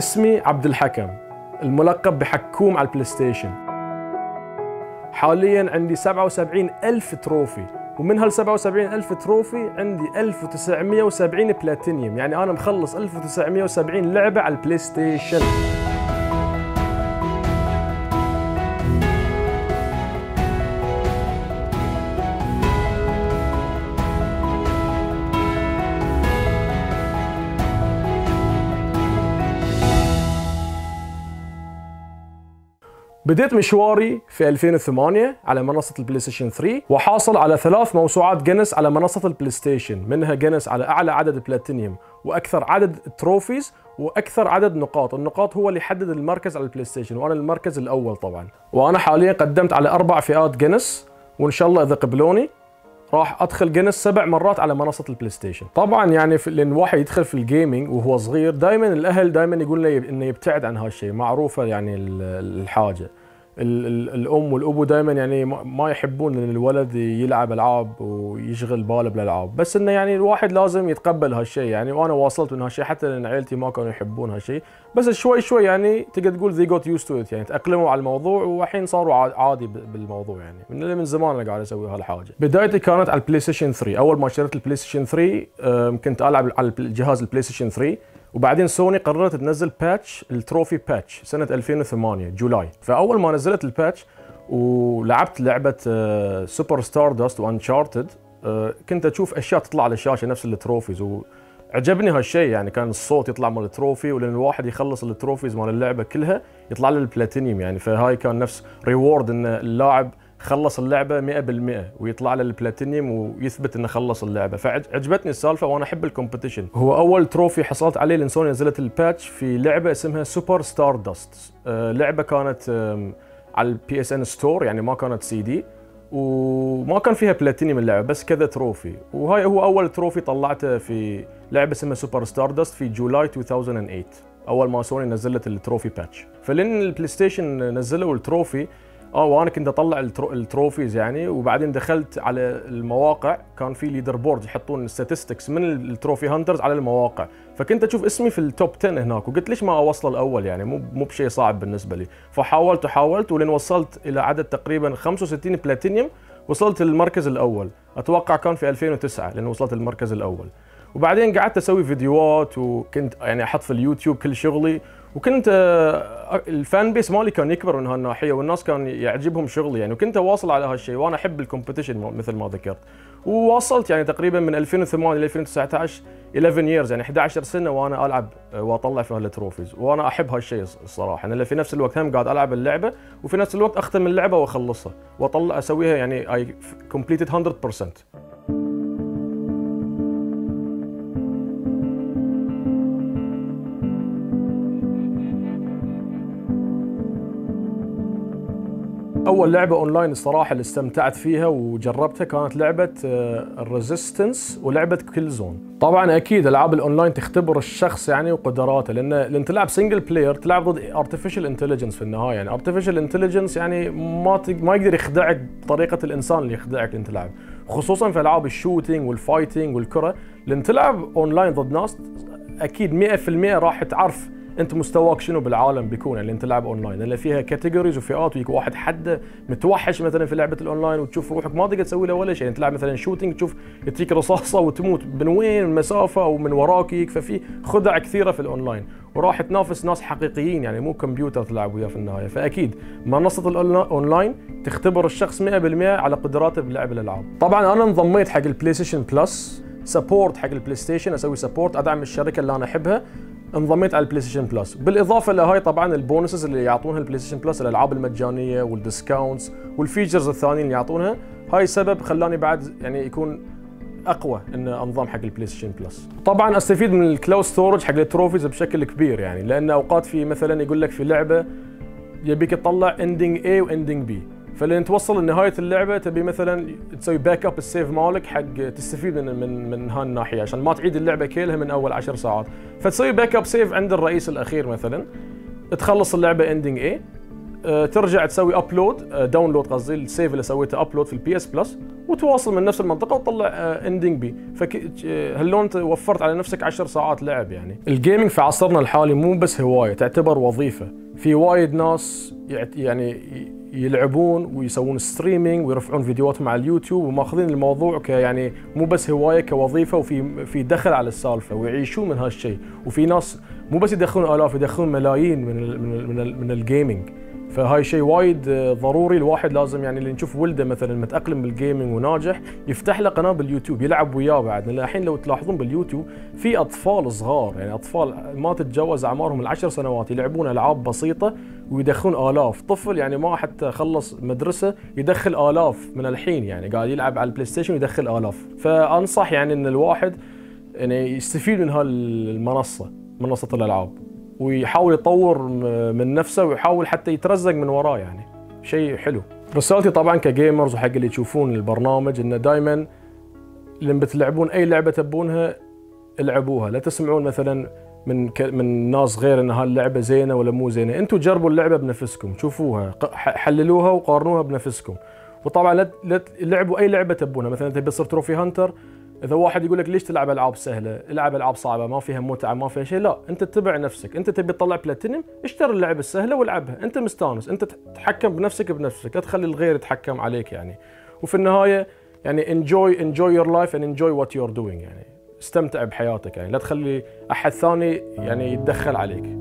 اسمي عبد الحكم الملقب بحكوم على البلاي ستيشن حاليا عندي 77 ألف trophy ومن هال 77 ألف تروفي عندي 1970 بلاتينيوم. يعني أنا مخلص 1970 لعبة على البلاي ستيشن بديت مشواري في 2008 على منصة البلاي ستيشن 3 وحاصل على ثلاث موسوعات جينيس على منصة البلاي ستيشن منها جينيس على أعلى عدد بلاتينيوم وأكثر عدد trophies وأكثر عدد نقاط النقاط هو اللي يحدد المركز على البلاي ستيشن وأنا المركز الأول طبعا. وأنا حاليا قدمت على أربع فئات جينيس وإن شاء الله إذا قبلوني راح أدخل جينيس سبع مرات على منصة البلاي ستيشن طبعا يعني لأن واحد يدخل في ال gaming وهو صغير دائما الأهل دائما يقول له إنه يبتعد عن هالشيء معروفة يعني الحاجة. الأم والأبو دائما يعني ما يحبون إن الولد يلعب ألعاب ويشغل باله بالألعاب. بس إنه يعني الواحد لازم يتقبل هالشيء يعني وأنا واصلت من هالشيء حتى لأن عيلتي ما كانوا يحبون هالشيء بس شوي شوي يعني تقدر تقول they got used to يعني تأقلموا على الموضوع والحين صاروا عادي بالموضوع يعني. من من زمان أنا قاعد أسوي هالحاجة. بدايتي كانت على البلاي ستيشن 3 أول ما اشتريت البلاي ستيشن 3 كنت ألعب على الجهاز البلاي ستيشن 3 وبعدين سوني قررت تنزل patch ال trophy patch سنة 2008 July. فأول ما نزلت ال patch ولعبت لعبة Super Stardust و Uncharted كنت أشوف أشياء تطلع على الشاشة نفس ال trophies وعجبني هالشيء يعني كان الصوت يطلع مال ال trophy ولأن الواحد يخلص ال trophies مال اللعبة كلها يطلع له البلاتينيوم يعني فهاي كان نفس reward إن اللاعب خلص اللعبة 100% ويطلع له البلاتينيوم ويثبت إنه خلص اللعبة. فعجبتني السالفة وأنا أحب ال competition هو أول trophy حصلت عليه لأن سوني نزلت ال patch في لعبة اسمها Super Stardust لعبة كانت على ال PSN Store يعني ما كانت سي دي وما كان فيها بلاتينيوم اللعبة بس كذا trophy. وهاي هو أول trophy طلعته في لعبة اسمها Super Stardust في July 2008 أول ما سوني نزلت ال trophy patch. فلين البلاي ستيشن نزلوا ال trophy آه وأنا كنت أطلع ال trophies يعني وبعدين دخلت على المواقع. كان في leaderboard يحطون ال statistics من ال trophy hunters على المواقع. فكنت أشوف اسمي في ال top 10 هناك وقلت ليش ما أوصل الأول يعني؟ مو مو بشيء صعب بالنسبة لي. فحاولت وحاولت ولين وصلت إلى عدد تقريبا 65 بلاتينيوم وصلت للمركز الأول. أتوقع كان في 2009 لأن وصلت للمركز الأول. وبعدين قعدت أسوي فيديوهات وكنت يعني أحط في اليوتيوب كل شغلي وكنت ال fan base مالي كان يكبر من هالناحية والناس كان يعجبهم شغلي يعني وكنت أواصل على هالشيء وأنا أحب ال competition مثل ما ذكرت. وواصلت يعني تقريبا من 2008 ل 2019 11 years يعني 11 سنة وأنا ألعب وأطلع في هال trophies. وأنا أحب هالشيء الصراحه أنا في نفس الوقت هم قاعد ألعب اللعبة وفي نفس الوقت أختم اللعبة وأخلصها وأطلع أسويها يعني I completed 100% أول لعبة أونلاين الصراحة اللي استمتعت فيها وجربتها كانت لعبة ال Resistance ولعبة Killzone. طبعا أكيد ألعاب الأونلاين تختبر الشخص يعني وقدراته لأن لأن تلعب single player تلعب ضد artificial intelligence في النهاية يعني. artificial intelligence يعني ما ما يقدر يخدعك بطريقة الإنسان اللي يخدعك انت تلعب. خصوصا في ألعاب ال shooting وال fighting والكرة. لأن تلعب أونلاين ضد ناس أكيد 100% راح تعرف انت مستواك شنو بالعالم بيكون يعني انت تلعب اونلاين لأن فيها categories وفئات ويك واحد حد متوحش مثلا في لعبة الاونلاين وتشوف روحك ما تقدر تسوي له ولا شيء. يعني تلعب مثلا shooting تشوف يعطيك رصاصة وتموت من وين؟ من مسافة أو من وراك ففي خدع كثيرة في الاونلاين وراح تنافس ناس حقيقيين. يعني مو كمبيوتر تلعب وياه في النهاية. فأكيد منصة الاونلاين تختبر الشخص 100% على قدراته بلعب الألعاب. طبعا أنا انضميت حق البلاي ستيشن بلس support حق البلاي ستيشن أسوي support أدعم الشركة اللي أنا أحبها. انضميت على البلاي ستيشن بلس. بالإضافة لهاي طبعا ال bonuses اللي يعطونها البلاي ستيشن بلس الألعاب المجانية وال discounts وال features الثانيين اللي يعطونها هاي سبب خلاني بعد يعني يكون أقوى إن أنضم حق البلاي ستيشن بلس. طبعا أستفيد من ال cloud storage حق ال trophies بشكل كبير يعني لأن أوقات في مثلا يقول لك في لعبة يبيك تطلع ending A و ending B فلين توصل لنهاية اللعبة تبي مثلا تسوي backup ال save مالك حق تستفيد من من من هالناحيه عشان ما تعيد اللعبة كلها من أول عشر ساعات. فتسوي backup save عند الرئيس الأخير مثلا. تخلص اللعبة ending A آه، ترجع تسوي upload download قصدي ال save اللي سويته upload في ال PS Plus وتواصل من نفس المنطقة وتطلع ending B فهاللون انت وفرت على نفسك 10 ساعات لعب يعني. ال gaming في عصرنا الحالي مو بس هواية تعتبر وظيفة. في وايد ناس يعني يلعبون ويسوون streaming ويرفعون فيديوهاتهم على اليوتيوب وماخذين الموضوع ك يعني مو بس هواية كوظيفة وفي في دخل على السالفة ويعيشون من هالشيء وفي ناس مو بس يدخلون آلاف يدخلون ملايين من ال من ال من, ال من ال gaming فهاي شيء وايد ضروري. الواحد لازم يعني اللي نشوف ولده مثلا متأقلم بال gaming وناجح يفتح له قناة باليوتيوب يلعب وياه بعد. الحين لو تلاحظون باليوتيوب في أطفال صغار يعني أطفال ما تتجاوز أعمارهم العشر سنوات يلعبون ألعاب بسيطة ويدخلون آلاف. طفل يعني ما حتى خلص مدرسة يدخل آلاف من الحين يعني قاعد يلعب على ال PlayStation ويدخل آلاف. فأنصح يعني إن الواحد يعني يستفيد من هالمنصة منصة الألعاب. ويحاول يطور من نفسه ويحاول حتى يترزق من وراه يعني. شيء حلو. رسالتي طبعا ك gamers وحق اللي يشوفون البرنامج إنه دائما لما بتلعبون أي لعبة تبونها العبوها. لا تسمعون مثلا من ك... من ناس غير إن هاللعبة زينة ولا مو زينة. أنتم جربوا اللعبة بنفسكم شوفوها حللوها وقارنوها بنفسكم. وطبعا لا لعبوا أي لعبة تبونها. مثلا تبي تصير trophy hunter إذا واحد يقول لك ليش تلعب ألعاب سهلة؟ العب ألعاب صعبة ما فيها متعة ما فيها شيء، لا أنت اتبع نفسك، أنت تبي تطلع بلاتينيوم اشتري اللعبة السهلة والعبها، أنت مستانس، أنت تتحكم بنفسك بنفسك، لا تخلي الغير يتحكم عليك يعني. وفي النهاية يعني enjoy enjoy your life and enjoy what you're doing يعني استمتع بحياتك يعني لا تخلي أحد ثاني يعني يتدخل عليك.